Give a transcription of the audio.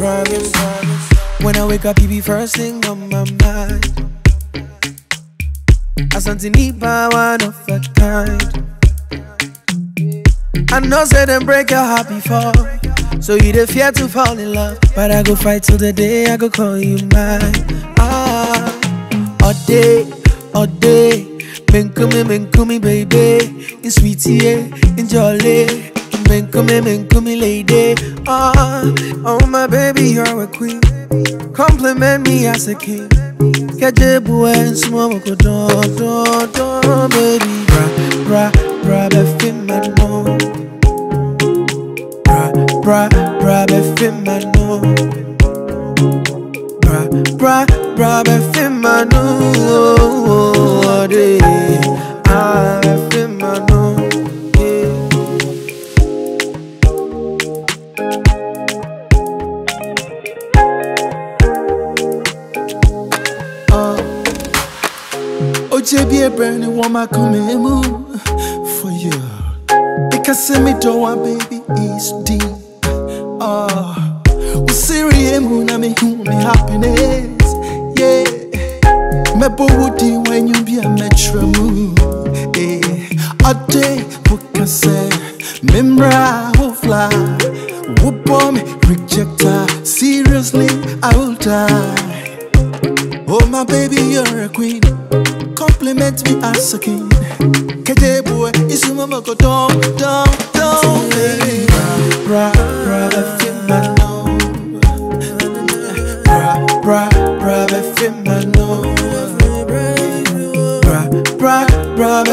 When I wake up, you be first thing on my mind. Asante nipa one of a kind. I know say them break your heart before, so you the fear to fall in love. But I go fight till the day I go call you mine. Ah, all day, all day. Menkumi, menkumi, baby. In sweetie, in jolly. Menkumi, menkumi, lady. Ah, oh my baby, you're a queen. Compliment me as a king. Kajebu and small go don don don baby bra bra bra be fin my no bra bra bra be fin my no bra bra bra be fin my no Oje bi ebrani wama come mu for you. Because me do want baby is deep. Oh, we serious mu na me hu me happiness. Yeah, me bo woody when you be a metro mu. Eh, a day book say memra will fly. Whoop on me rejector. Seriously, I will die. Oh my baby, you're a queen. Compliment me as a king. KJ boy, it's your mama go down, down, down, baby. Bra bra be fin my no bra bra bra fin my no bra bra bra